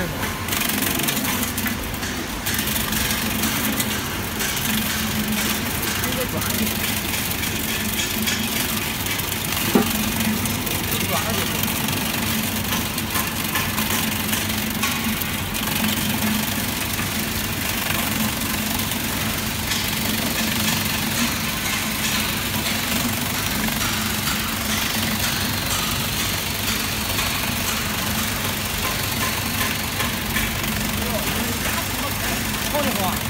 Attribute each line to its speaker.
Speaker 1: Cinema.
Speaker 2: 这么